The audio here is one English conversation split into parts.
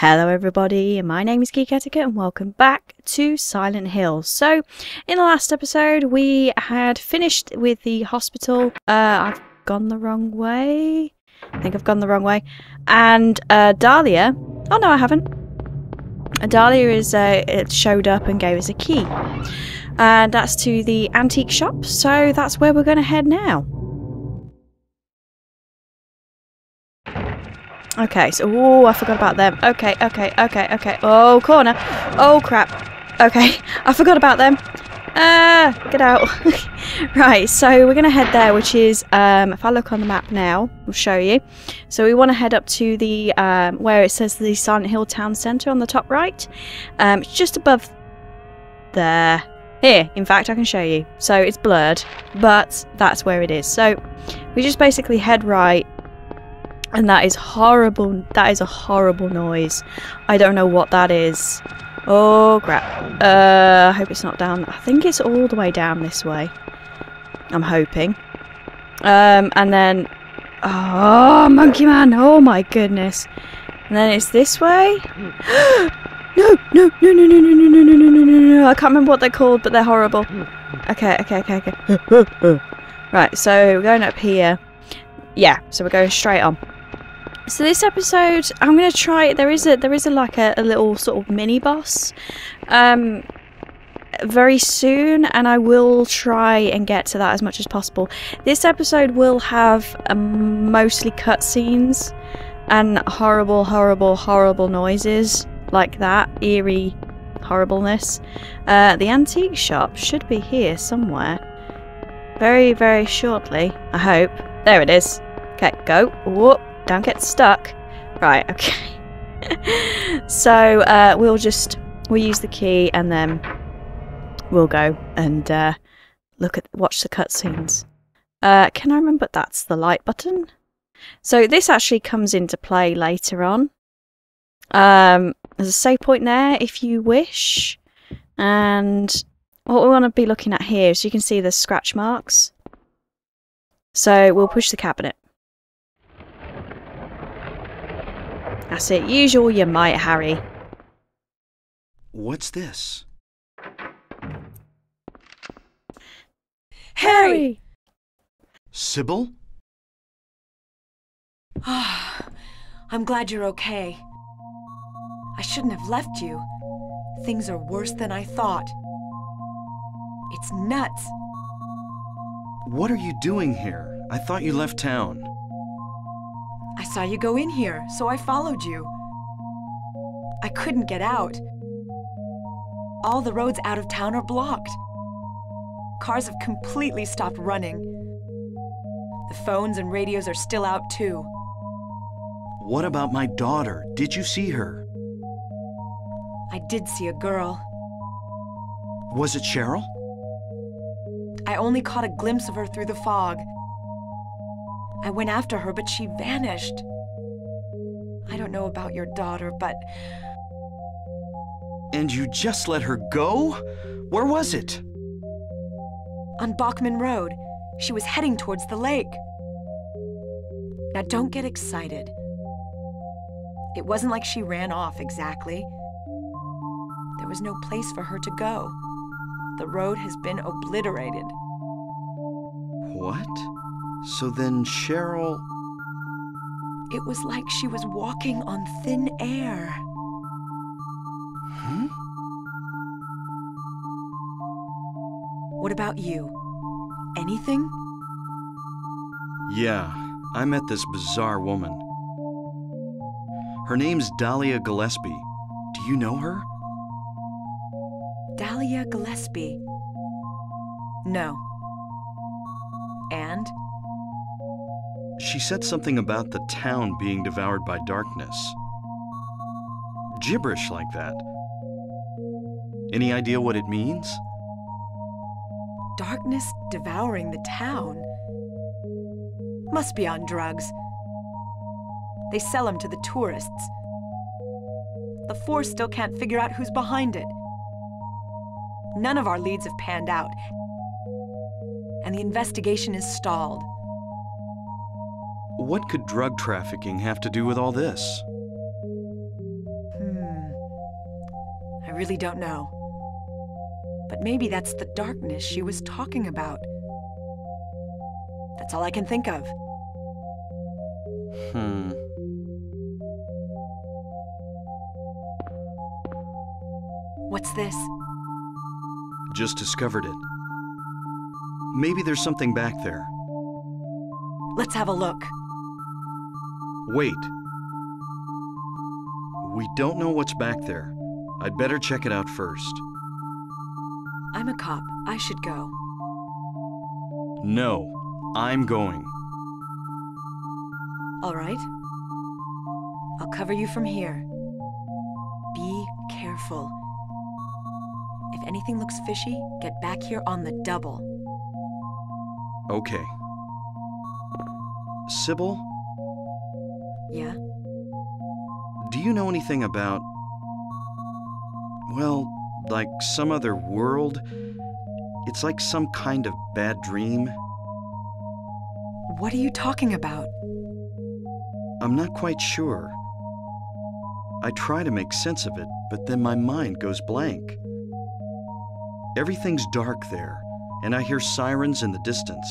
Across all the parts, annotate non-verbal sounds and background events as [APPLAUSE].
Hello, everybody. My name is Geeketiquette, and welcome back to Silent Hill. So, in the last episode, we had finished with the hospital. Uh, I've gone the wrong way. I think I've gone the wrong way. And uh, Dahlia. Oh no, I haven't. Uh, Dahlia is uh, it showed up and gave us a key, and that's to the antique shop. So that's where we're going to head now. Okay, so oh, I forgot about them. Okay, okay, okay, okay. Oh, corner. Oh crap. Okay, [LAUGHS] I forgot about them. Ah, get out. [LAUGHS] right, so we're going to head there, which is, um, if I look on the map now, I'll show you. So we want to head up to the, um, where it says the Silent Hill Town Centre on the top right. Um, it's just above there. Here, in fact, I can show you. So it's blurred, but that's where it is. So we just basically head right and that is horrible. That is a horrible noise. I don't know what that is. Oh, crap. Uh, I hope it's not down. I think it's all the way down this way. I'm hoping. Um, and then... Oh, Monkey Man! Oh my goodness. And then it's this way? no, no, no, no, no, no, no, no, no, no, no, no, no. I can't remember what they're called, but they're horrible. Okay, okay, okay, okay. right, so we're going up here. Yeah, so we're going straight on. So this episode, I'm gonna try. There is a there is a like a, a little sort of mini boss, um, very soon, and I will try and get to that as much as possible. This episode will have um, mostly cutscenes and horrible, horrible, horrible noises like that, eerie horribleness. Uh, the antique shop should be here somewhere. Very, very shortly, I hope. There it is. Okay, go. Whoop. Don't get stuck. Right, [LAUGHS] okay. so uh, we'll just we'll use the key and then we'll go and uh, look at watch the cutscenes. Uh, can I remember that's the light button? So this actually comes into play later on. Um, there's a save point there if you wish. And what we want to be looking at here is you can see the scratch marks. So we'll push the cabinet. That's it. Usual you might, Harry. What's this? Harry! Cybil? Ah, [SIGHS] I'm glad you're okay. I shouldn't have left you. Things are worse than I thought. It's nuts. What are you doing here? I thought you left town. I saw you go in here, so I followed you. I couldn't get out. All the roads out of town are blocked. Cars have completely stopped running. The phones and radios are still out too. What about my daughter? Did you see her? I did see a girl. Was it Cheryl? I only caught a glimpse of her through the fog. I went after her, but she vanished. I don't know about your daughter, but... And you just let her go? Where was it? On Bachman Road. She was heading towards the lake. Now don't get excited. It wasn't like she ran off exactly. There was no place for her to go. The road has been obliterated. What? So then Cheryl... It was like she was walking on thin air. Hmm? What about you? Anything? Yeah, I met this bizarre woman. Her name's Dahlia Gillespie. Do you know her? Dahlia Gillespie. No. She said something about the town being devoured by darkness. Gibberish like that. Any idea what it means? Darkness devouring the town? Must be on drugs. They sell them to the tourists. The Force still can't figure out who's behind it. None of our leads have panned out, and the investigation is stalled. What could drug trafficking have to do with all this? Hmm. I really don't know. But maybe that's the darkness she was talking about. That's all I can think of. Hmm. What's this? Just discovered it. Maybe there's something back there. Let's have a look. Wait. We don't know what's back there. I'd better check it out first. I'm a cop. I should go. No, I'm going. All right. I'll cover you from here. Be careful. If anything looks fishy, get back here on the double. Okay. Cybil, Yeah? do you know anything about. Well, like some other world? It's like some kind of bad dream. What are you talking about? I'm not quite sure. I try to make sense of it, but then my mind goes blank. Everything's dark there, and I hear sirens in the distance.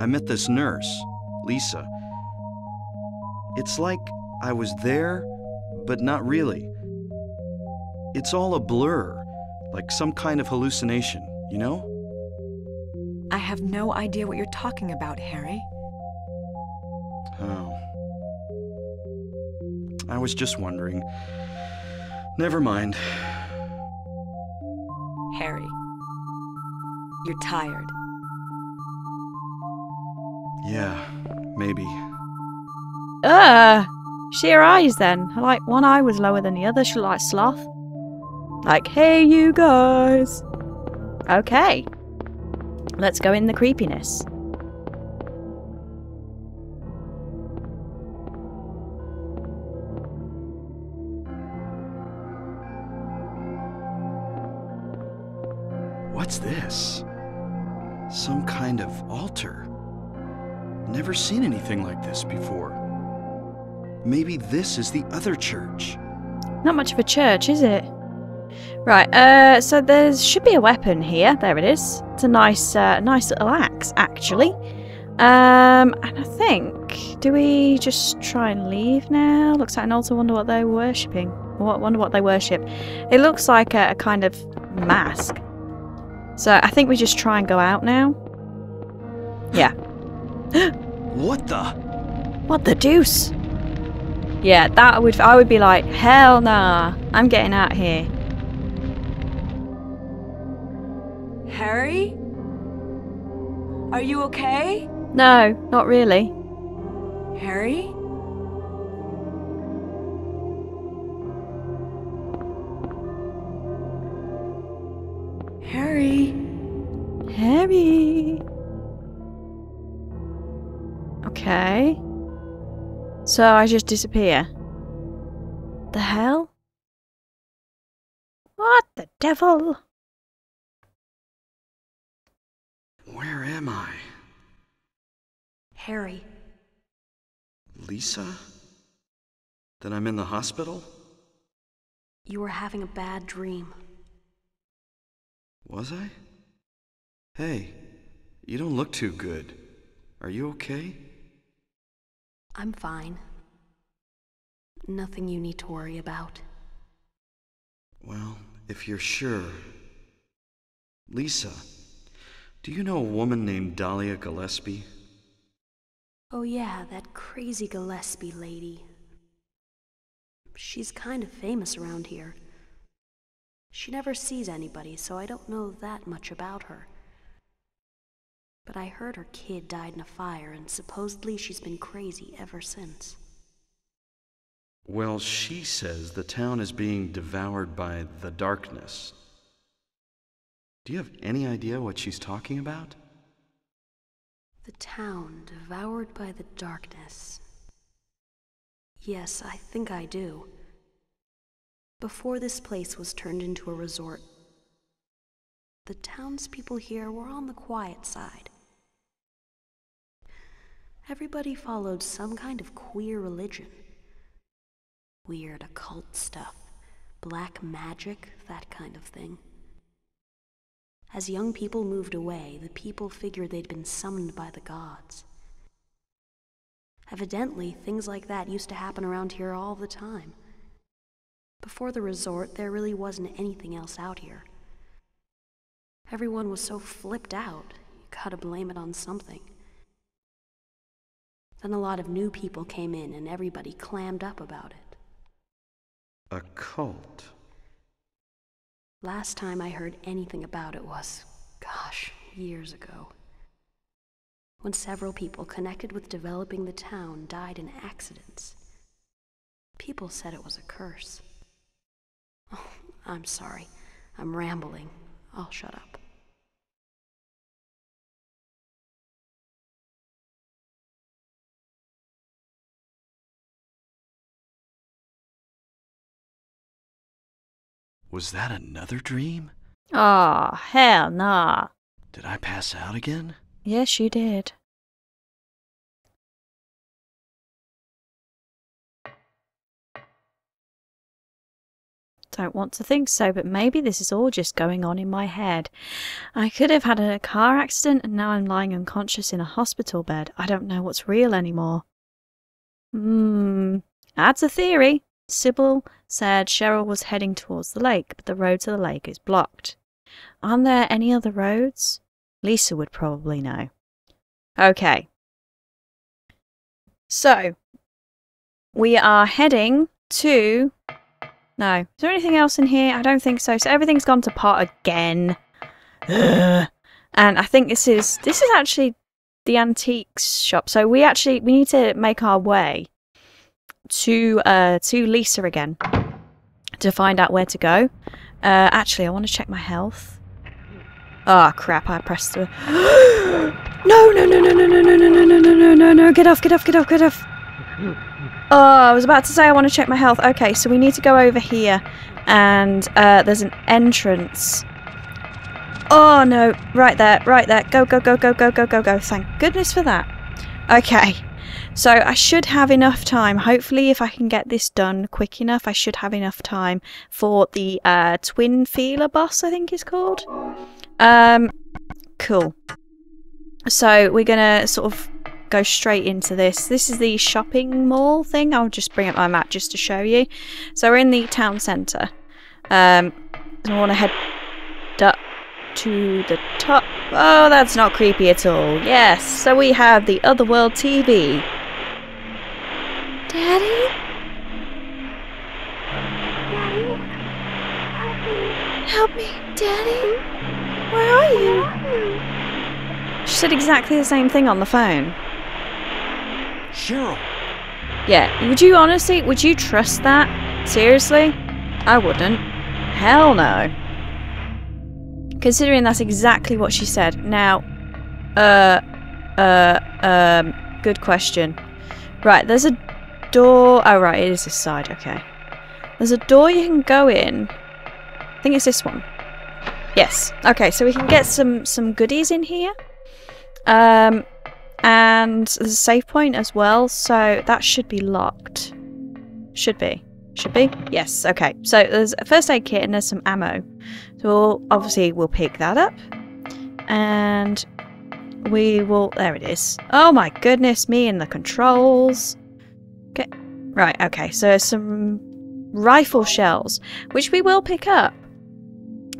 I met this nurse, Lisa. It's like I was there, but not really. It's all a blur, like some kind of hallucination, you know? I have no idea what you're talking about, Harry. Oh. I was just wondering. Never mind. Harry. You're tired. Yeah, maybe. Ugh! Sheer eyes then. Like one eye was lower than the other. She like sloth. Like, hey, you guys. Okay. Let's go in the creepiness. What's this? Some kind of altar. Never seen anything like this before. Maybe this is the other church. Not much of a church, is it? Right, uh, so there should be a weapon here. There it is. It's a nice, uh, nice little axe, actually. Um, and I think, do we just try and leave now? Looks like an altar. Wonder what they're worshipping. What? Wonder what they worship. It looks like a, a kind of mask. So I think we just try and go out now. Yeah. [GASPS] What the? What the deuce? Yeah, that would I would be like, hell nah, I'm getting out here. Harry? Are you okay? No, not really. Harry? Harry? Harry. Okay. So I just disappear. The hell? What the devil? Where am I? Harry, Lisa? Then I'm in the hospital? you were having a bad dream. Was I? Hey, you don't look too good. Are you okay? I'm fine. Nothing you need to worry about. Well, if you're sure. Lisa, do you know a woman named Dahlia Gillespie? Oh, yeah, that crazy Gillespie lady. She's kind of famous around here. She never sees anybody, so I don't know that much about her. But I heard her kid died in a fire, and supposedly she's been crazy ever since. Well, she says the town is being devoured by the darkness. Do you have any idea what she's talking about? The town devoured by the darkness. Yes, I think I do. Before this place was turned into a resort, the townspeople here were on the quiet side. Everybody followed some kind of queer religion. Weird occult stuff. Black magic, that kind of thing. As young people moved away, the people figured they'd been summoned by the gods. Evidently, things like that used to happen around here all the time. Before the resort, there really wasn't anything else out here. Everyone was so flipped out, you gotta blame it on something. Then a lot of new people came in and everybody clammed up about it. A cult. Last time I heard anything about it was, gosh, years ago. When several people connected with developing the town died in accidents. People said it was a curse. Oh, I'm sorry. I'm rambling. I'll shut up. Was that another dream? Oh, hell nah. Did I pass out again? Yes, you did. Don't want to think so, but maybe this is all just going on in my head. I could have had a car accident and now I'm lying unconscious in a hospital bed. I don't know what's real anymore. Hmm, that's a theory. Cybil said Cheryl was heading towards the lake, but the road to the lake is blocked. Aren't there any other roads? Lisa would probably know. Okay. So, we are heading to. No. Is there anything else in here? I don't think so. So everything's gone to pot again. Ugh. [SIGHS] And I think this is this is actually the antiques shop. So we actually we need to make our way to uh to Lisa again to find out where to go. Uh actually I want to check my health. Oh crap, I pressed the No no no no no no no no no no no no no no get off, get off, get off, get off. Oh, I was about to say I want to check my health. Okay, so we need to go over here and uh there's an entrance. Oh no, right there, right there. Go go go go go go go go. Thank goodness for that. Okay. So I should have enough time. Hopefully, if I can get this done quick enough, I should have enough time for the uh, Twinfeeler boss. I think is called. Um, cool. So we're gonna sort of go straight into this. This is the shopping mall thing. I'll just bring up my map just to show you. So we're in the town centre. Um, I want to head up to the top. Oh, that's not creepy at all. Yes, so we have the Otherworld TV. Daddy? Help me, Daddy? Where are you? She said exactly the same thing on the phone. Cheryl! Yeah, would you honestly, would you trust that? Seriously? I wouldn't. Hell no. Considering that's exactly what she said. Now, uh, uh, um, good question. Right, there's a door. Oh, right, it is this side. Okay. There's a door you can go in. I think it's this one. Yes. Okay, so we can get some some goodies in here. Um, and there's a save point as well, so that should be locked. Should be. Should be? Yes, okay. So there's a first aid kit and there's some ammo. So obviously we'll pick that up. And we will... There it is. Oh my goodness me and the controls. Okay. Right, okay. So some rifle shells, which we will pick up.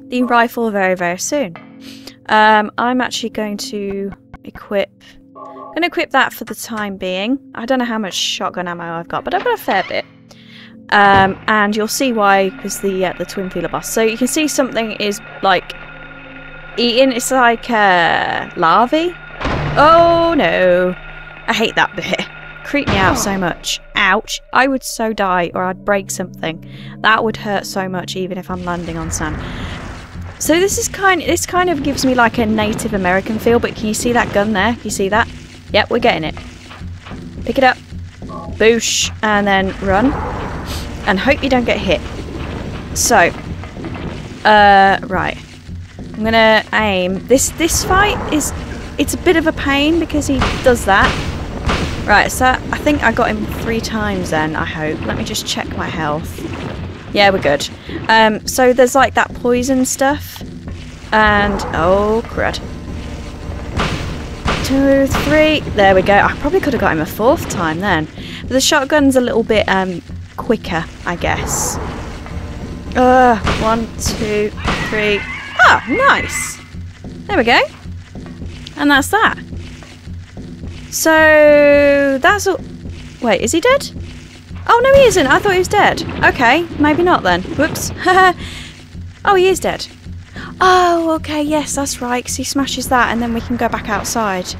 The rifle very, very soon. Um, I'm actually going to equip... I'm going to equip that for the time being. I don't know how much shotgun ammo I've got, but I've got a fair bit. Um, and you'll see why because the uh, the Twinfeeler boss. So you can see something is like eating. It's like uh, larvae. Oh no! I hate that bit. [LAUGHS] Creep me out so much. Ouch! I would so die, or I'd break something. That would hurt so much, even if I'm landing on sand. So this is kind. This kind of gives me like a Native American feel. But can you see that gun there? Can you see that? Yep, we're getting it. Pick it up. Boosh, and then run and hope you don't get hit. So, uh, right. I'm gonna aim. This this fight is it's a bit of a pain because he does that. Right, so I think I got him three times then, I hope. Let me just check my health. Yeah, we're good. Um, so there's like that poison stuff. And, oh, crud. Two, three. There we go. I probably could have got him a fourth time then. But the shotgun's a little bit um, quicker, I guess. Uh, one, two, three. Ah, nice. There we go. And that's that. So that's all. Wait, is he dead? Oh no, he isn't. I thought he was dead. Okay, maybe not then. Whoops. [LAUGHS] oh, he is dead. Oh, okay. Yes, that's right. Because he smashes that, and then we can go back outside.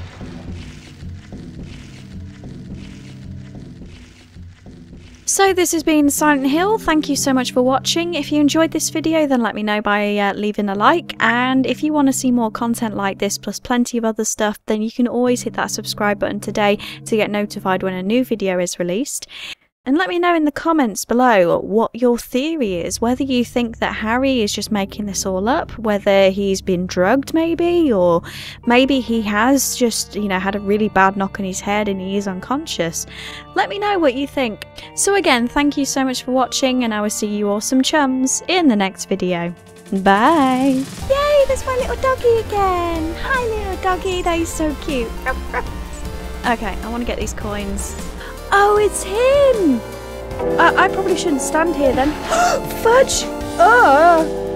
So this has been Silent Hill. Thank you so much for watching. If you enjoyed this video then let me know by uh, leaving a like and if you want to see more content like this plus plenty of other stuff then you can always hit that subscribe button today to get notified when a new video is released. And let me know in the comments below what your theory is. Whether you think that Harry is just making this all up, whether he's been drugged, maybe, or maybe he has just, you know, had a really bad knock on his head and he is unconscious. Let me know what you think. So, again, thank you so much for watching, and I will see you awesome chums in the next video. Bye! Yay, there's my little doggy again! Hi, little doggy, that is so cute. [LAUGHS] okay, I want to get these coins. Oh, it's him! I, I probably shouldn't stand here then. [GASPS] Fudge! Oh!